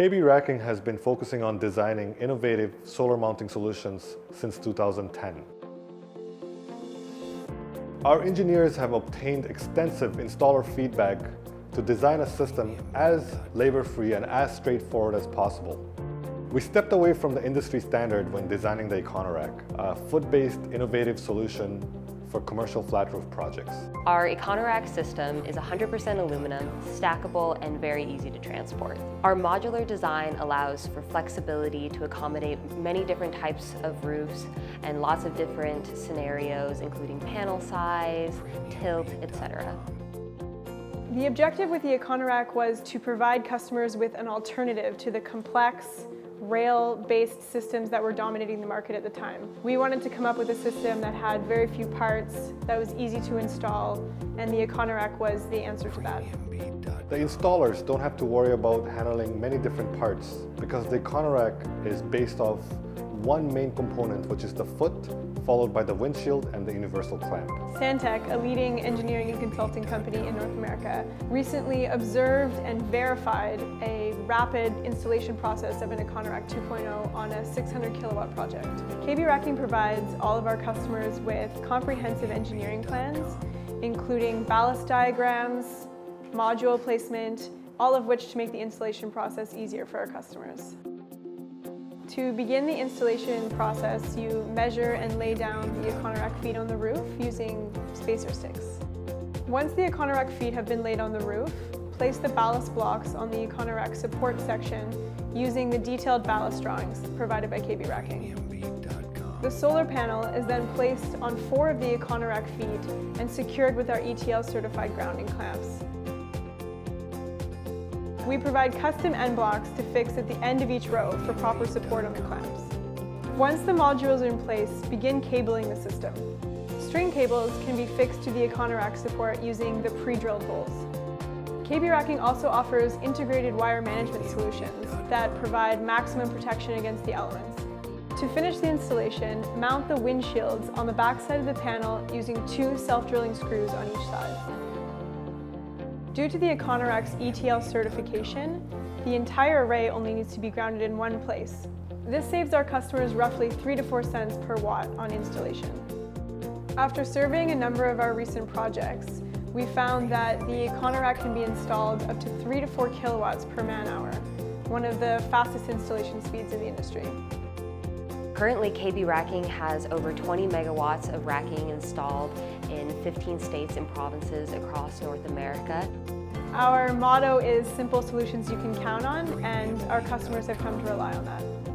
KB Racking has been focusing on designing innovative solar mounting solutions since 2010. Our engineers have obtained extensive installer feedback to design a system as labor-free and as straightforward as possible. We stepped away from the industry standard when designing the EkonoRack, a foot-based innovative solution for commercial flat roof projects. Our EkonoRack system is 100% aluminum, stackable, and very easy to transport. Our modular design allows for flexibility to accommodate many different types of roofs and lots of different scenarios, including panel size, tilt, etc. The objective with the EkonoRack was to provide customers with an alternative to the complex, rail-based systems that were dominating the market at the time. We wanted to come up with a system that had very few parts, that was easy to install, and the EkonoRack was the answer to that. The installers don't have to worry about handling many different parts because the EkonoRack is based off one main component, which is the foot, followed by the windshield and the universal clamp. Santec, a leading engineering and consulting company in North America, recently observed and verified a rapid installation process of an EkonoRack 2.0 on a 600 kilowatt project. KB Racking provides all of our customers with comprehensive engineering plans, including ballast diagrams, module placement, all of which to make the installation process easier for our customers. To begin the installation process, you measure and lay down the EkonoRack feet on the roof using spacer sticks. Once the EkonoRack feet have been laid on the roof, place the ballast blocks on the EkonoRack support section using the detailed ballast drawings provided by KB Racking. The solar panel is then placed on four of the EkonoRack feet and secured with our ETL certified grounding clamps. We provide custom end blocks to fix at the end of each row for proper support on the clamps. Once the modules are in place, begin cabling the system. String cables can be fixed to the EkonoRack support using the pre-drilled holes. KB Racking also offers integrated wire management solutions that provide maximum protection against the elements. To finish the installation, mount the windshields on the back side of the panel using two self-drilling screws on each side. Due to the EkonoRack's ETL certification, the entire array only needs to be grounded in one place. This saves our customers roughly 3 to 4 cents per watt on installation. After surveying a number of our recent projects, we found that the EkonoRack can be installed up to 3 to 4 kilowatts per man hour, one of the fastest installation speeds in the industry. Currently, KB Racking has over 20 megawatts of racking installed in 15 states and provinces across North America. Our motto is simple solutions you can count on, and our customers have come to rely on that.